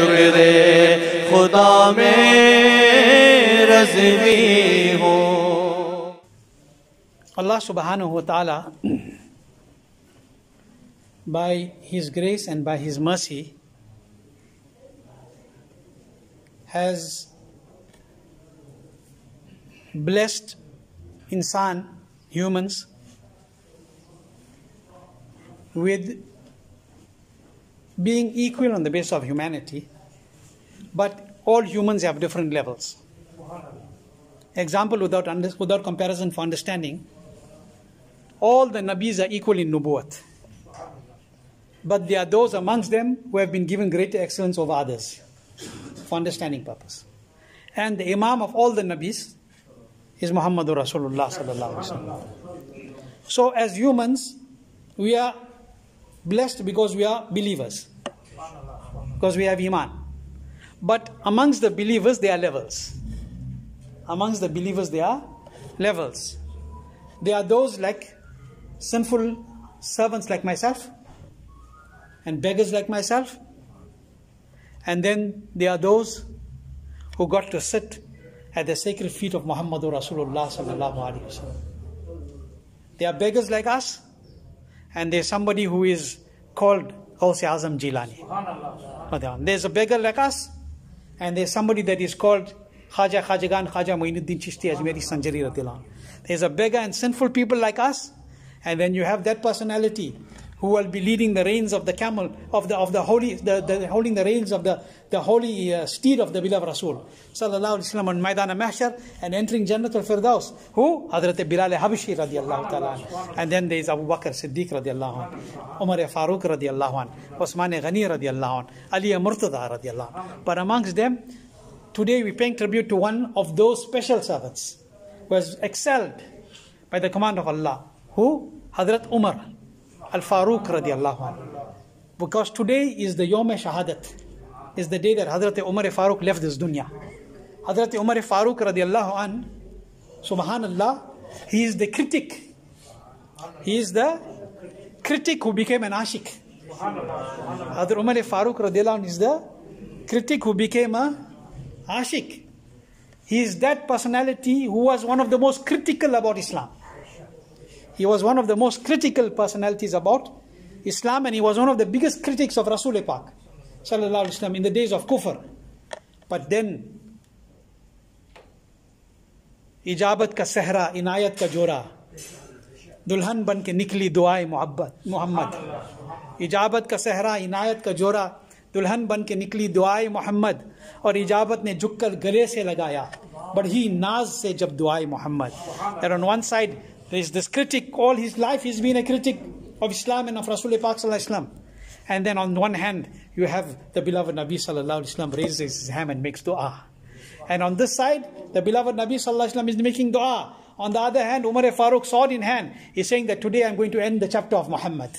शुक्र खुदा में रजवी हो Allah subhanahu wa ta'ala, by His grace and by His mercy, has blessed insan, humans, with being equal on the basis of humanity, but all humans have different levels. Example without, under, without comparison for understanding all the Nabis are equal in. But there are those amongst them who have been given greater excellence over others for understanding purpose. And the Imam of all the Nabis is Muhammadur Rasulullah. So as humans, we are blessed because we are believers. Because we have Iman. But amongst the believers, there are levels. Amongst the believers, there are levels. There are those like sinful servants like myself and beggars like myself. And then there are those who got to sit at the sacred feet of Muhammadur Rasulullah sallallahu alaihi wasallam. They are beggars like us, and there's somebody who is called Gausi Azam Jilani. Um, there's a beggar like us, and there's somebody that is called Khaja Khajagan Khaja Muinuddin Chishti Ajmeri Sanjari Radiallahu. There's a beggar and sinful people like us, and then you have that personality who will be leading the reins of the camel of the of the holy the, the holding the reins of the the holy uh, steed of the beloved Rasul sallallahu alaihi wasallam on Maidan Mahshar and entering Jannat al Firdaus. Who? Hazrat Bilal Habashi radiallahu ta'ala. And then there is Abu Bakr Siddiq radiallahu anh, Umar Farooq radiallahu anh, Osman Ghani radiallahu anh, Ali Murtada radiallahu anh. But amongst them, today we paying tribute to one of those special servants who has excelled by the command of Allah. Who? Hazrat Umar Al-Faruq radiallahu anhu. Because today is the Yom Shahadat. Is the day that Hazrat Umar Farooq left this dunya. Hazrat Umar Farooq radiallahu anhu, subhanallah, he is the critic. He is the critic who became an ashik. Hazrat Umar Farooq radiallahu anhu is the critic who became a ashik. He is that personality who was one of the most critical about Islam He was one of the most critical personalities about Islam and he was one of the biggest critics of Rasul Pak sallallahu alaihi wasallam in the days of Kufr. But then इजाबत का सहरा इनायत का जोरा दुल्हन बन के निकली दुआए मोहब्बत मोहम्मद इजाबत का सहरा इनायत का जोरा दुल्हन बन के निकली दुआए मोहम्मद और इजाबत ने झुककर गले से लगाया बढ़ी नाज से जब दुआए Mohammad that on one side there is this critic all his life he's been a critic of Islam and of Rasul Pak Sallallahu and then on one hand you have the beloved Nabi Sallallahu Alaihi Wasallam raises his hand and makes dua. And on this side the beloved Nabi Sallallahu Alaihi Wasallam is making dua. On the other hand Umar Farooq sword in hand. Is saying that today I'm going to end the chapter of Muhammad.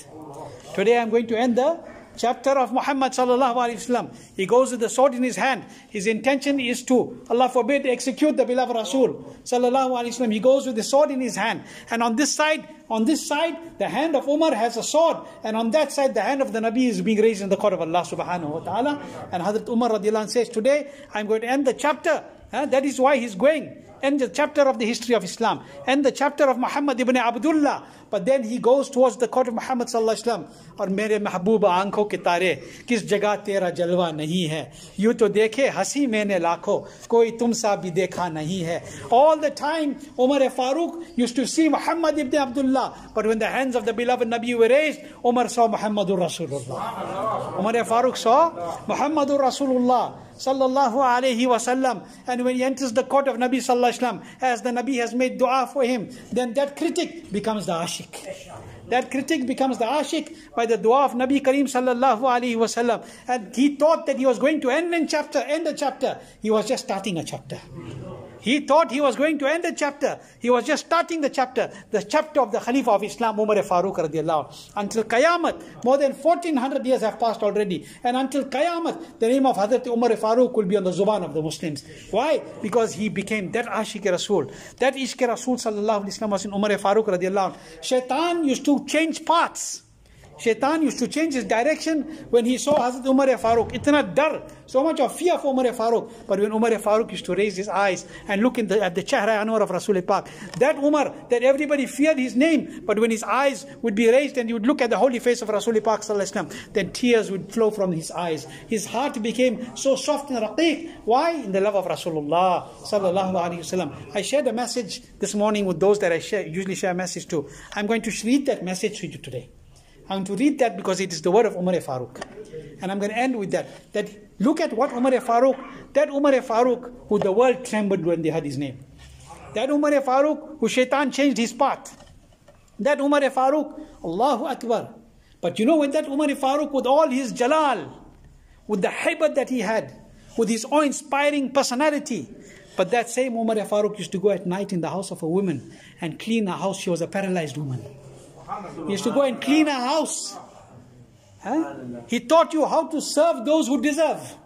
Today I'm going to end the chapter of Muhammad sallallahu alaihi wasallam. He goes with the sword in his hand. His intention is to, Allah forbid, execute the beloved Rasul sallallahu alaihi wasallam. He goes with the sword in his hand. And on this side, on this side, the hand of Umar has a sword. And on that side, the hand of the Nabi is being raised in the court of Allah subhanahu wa ta'ala. And Hazrat Umar radiallahu anh says, today I'm going to end the chapter. Huh? That is why he's going End the chapter of the history of Islam. End the chapter of Muhammad ibn Abdullah. But then he goes towards the court of Muhammad sallallahu alaihi wasallam. और मेरे महबूब आंखों के तारे किस जगह तेरा जलवा नहीं है यूं तो देखे हंसी मैंने लाखों कोई तुम सा भी देखा नहीं है all the time Umar Farooq used to see Muhammad ibn Abdullah but when the hands of the beloved Nabi were raised Umar saw Muhammadur Rasulullah Umar Farooq saw Muhammadur Rasulullah sallallahu alayhi wasallam and when he enters the court of Nabi sallallahu wasallam as the Nabi has made dua for him then that critic becomes the ashik that critic becomes the ashik by the dua of Nabi Kareem sallallahu alaihi wasallam. And he thought that he was going to end in chapter, end a chapter. He was just starting a chapter. He thought he was going to end the chapter. He was just starting the chapter, the chapter of the Khalifa of Islam, Umar Farooq radiallahu Until Qayamat, more than 1400 years have passed already. And until Qayamat, the name of Hazrat Umar Farooq will be on the zuban of the Muslims. Why? Because he became that Ashik Rasul. That Ishq Rasul sallallahu alayhi wa was in Umar Farooq radiallahu Shaitan used to change paths. Shaitan used to change his direction when he saw Hazrat Umar Farooq. Itna dar, so much of fear for Umar Farooq. But when Umar Farooq used to raise his eyes and look the, at the Chahra Anwar of Rasul Pak, that Umar, that everybody feared his name, but when his eyes would be raised and he would look at the holy face of Rasul Pak, then tears would flow from his eyes. His heart became so soft and raqiq. Why? In the love of Rasulullah sallallahu. I shared a message this morning with those that I share, usually share a message to. I'm going to read that message to you today. I'm to read that because it is the word of Umar Farooq. And I'm going to end with that. That look at what Umar Farooq, that Umar Farooq who the world trembled when they heard his name. That Umar Farooq who shaitan changed his path. That Umar Farooq, Allahu Akbar. But you know when that Umar Farooq with all his jalal, with the haibat that he had, with his awe-inspiring personality, but that same Umar Farooq used to go at night in the house of a woman and clean her house. She was a paralyzed woman. He used to go and clean a house. Huh? He taught you how to serve those who deserve.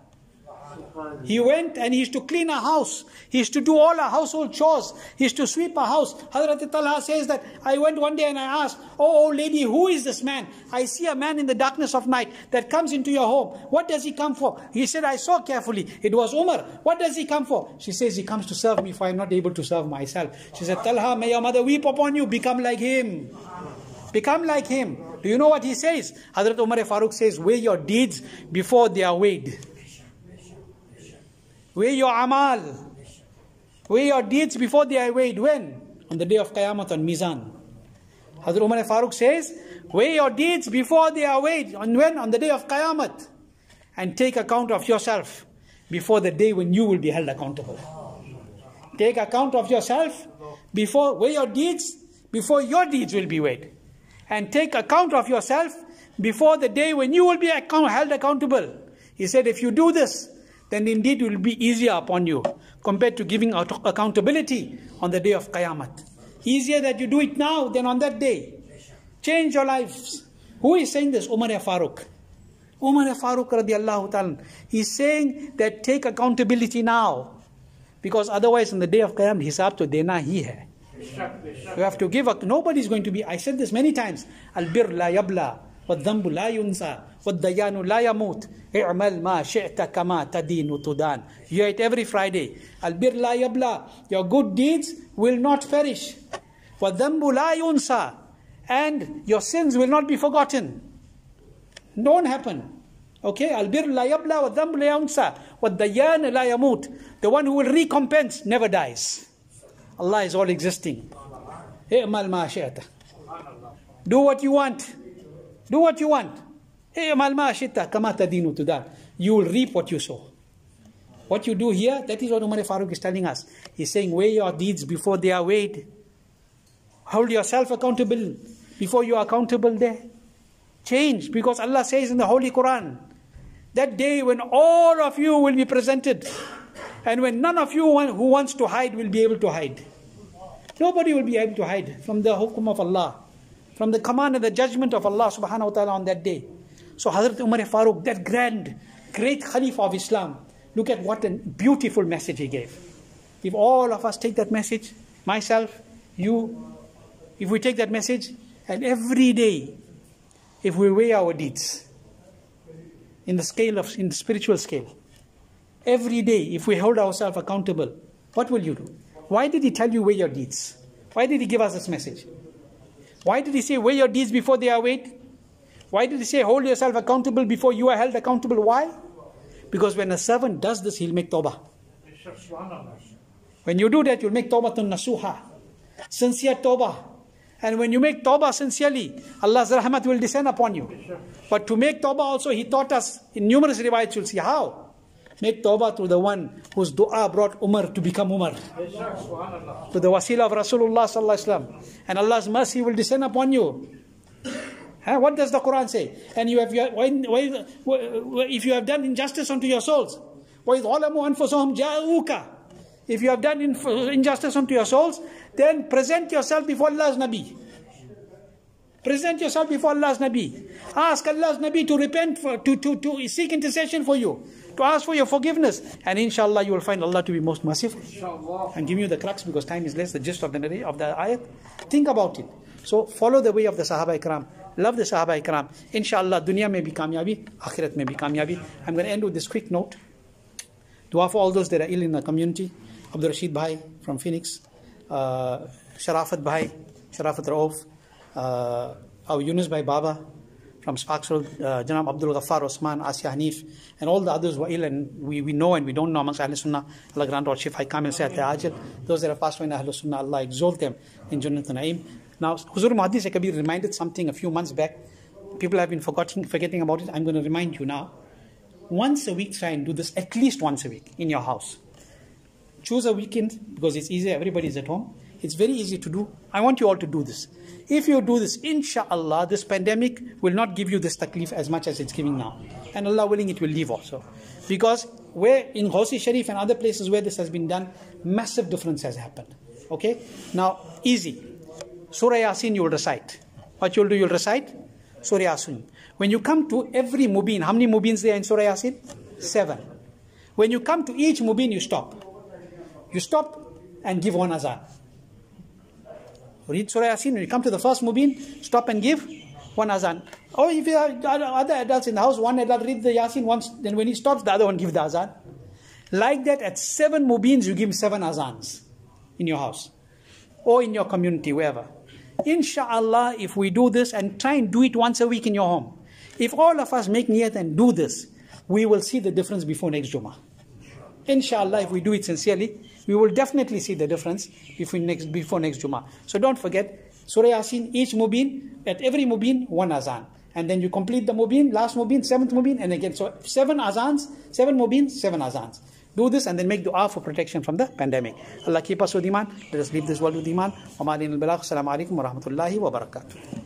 He went and he used to clean a house. He used to do all our household chores. He used to sweep a house. Hazrat Talha says that I went one day and I asked, Oh, lady, who is this man? I see a man in the darkness of night that comes into your home. What does he come for? He said, I saw carefully. It was Umar. What does he come for? She says, He comes to serve me for I am not able to serve myself. She said, Talha, may your mother weep upon you. Become like him. Become like him. Do you know what he says? Hazrat Umar Farooq says, Weigh your deeds before they are weighed. Weigh your amal. Weigh your deeds before they are weighed. When? On the day of Qiyamah on Mizan. Hazrat Umar Farooq says, Weigh your deeds before they are weighed. On when? On the day of Qiyamah. And take account of yourself before the day when you will be held accountable. Take account of yourself before, weigh your deeds before your deeds will be weighed and take account of yourself before the day when you will be account, held accountable. He said, if you do this, then indeed it will be easier upon you compared to giving out accountability on the day of Qiyamah. Easier that you do it now than on that day. Change your lives. Who is saying this? Umar Farooq. Umar Farooq radiallahu ta'ala. He's saying that take accountability now. Because otherwise on the day of Qiyamah, hisab to dena hi hai. You have to give up. Nobody's going to be. I said this many times. Al-bir la yabla. والذنب لا ينسى والديان لا يموت اعمل ما شئت كما تدين تدان you hear it every Friday البر لا يبلى your good deeds will not perish والذنب لا ينسى and your sins will not be forgotten don't happen okay البر لا يبلى والذنب لا ينسى والديان لا يموت the one who will recompense never dies Allah is all existing. Do what you want. Do what you want. You will reap what you sow. What you do here, that is what Umar Farooq is telling us. He's saying, weigh your deeds before they are weighed. Hold yourself accountable before you are accountable there. Change, because Allah says in the Holy Quran, that day when all of you will be presented and when none of you who wants to hide will be able to hide. Nobody will be able to hide from the hukum of Allah, from the command and the judgment of Allah subhanahu wa ta'ala on that day. So Hazrat Umar Farooq, that grand, great Khalifa of Islam, look at what a beautiful message he gave. If all of us take that message, myself, you, if we take that message, and every day, if we weigh our deeds in the scale of, in the spiritual scale, Every day, if we hold ourselves accountable, what will you do? Why did he tell you weigh your deeds? Why did he give us this message? Why did he say weigh your deeds before they are weighed? Why did he say hold yourself accountable before you are held accountable? Why? Because when a servant does this, he'll make tawbah. When you do that, you'll make tawbah nasuha. Sincere tawbah. And when you make tawbah sincerely, Allah's rahmat will descend upon you. But to make tawbah also, He taught us in numerous riwayats, you'll see how. Make tawbah to the one whose dua brought Umar to become Umar. To the wasila of Rasulullah sallallahu. And Allah's mercy will descend upon you. Huh? What does the Quran say? And you have, if you have done injustice unto your souls, if you have done injustice unto your souls, then present yourself before Allah's Nabi. Present yourself before Allah's Nabi. Ask Allah's Nabi to repent, for, to, to, to seek intercession for you to ask for your forgiveness. And inshallah, you will find Allah to be most merciful. And give you the crux because time is less, the gist of the, of the ayat. Think about it. So follow the way of the Sahaba Ikram. love the Sahaba Ikram. Inshallah, dunya may be kamyabi, akhirat may be kamyabi. I'm going to end with this quick note. Dua for all those that are ill in the community. Abdul Rashid Bhai from Phoenix, uh, Sharafat Bhai, Sharafat Rauf, uh, our Yunus Bhai Baba from Road, uh, Janab Abdul Ghaffar Osman, Asya Hanif, and all the others were ill and we, we know and we don't know amongst Ahlul Sunnah. Allah grant all Shifa Kamil Sayat Ajil. Those that have passed away in Ahlul Sunnah, Allah exalt them in Jannat Naim. Now, Huzur Muhaddith Kabir reminded something a few months back. People have been forgetting, forgetting about it. I'm going to remind you now. Once a week, try and do this at least once a week in your house. Choose a weekend because it's easier, everybody's at home. It's very easy to do. I want you all to do this. If you do this, inshallah, this pandemic will not give you this taklif as much as it's giving now. And Allah willing, it will leave also. Because where in Ghosi Sharif and other places where this has been done, massive difference has happened. Okay? Now, easy. Surah Yasin you will recite. What you'll do, you'll recite Surah Yasin. When you come to every mubin, how many mubins there are in Surah Yasin? Seven. When you come to each mubin, you stop. You stop and give one azan. Read Surah Yasin. When you come to the first mubin, stop and give one azan. Or if you have other adults in the house, one adult read the Yasin once, then when he stops, the other one give the azan. Like that, at seven mubins, you give seven azans in your house or in your community, wherever. Inshallah, if we do this and try and do it once a week in your home, if all of us make niyat and do this, we will see the difference before next Jummah. Inshallah, if we do it sincerely, we will definitely see the difference before next, before next Jummah. So don't forget, Surah Yasin, each mubin, at every mubin, one azan. And then you complete the mubin, last mubin, seventh mubin, and again. So seven azans, seven mubin, seven azans. Do this and then make dua for protection from the pandemic. Allah keep us with iman. Let us leave this world with iman. Wa ma Assalamu alaikum.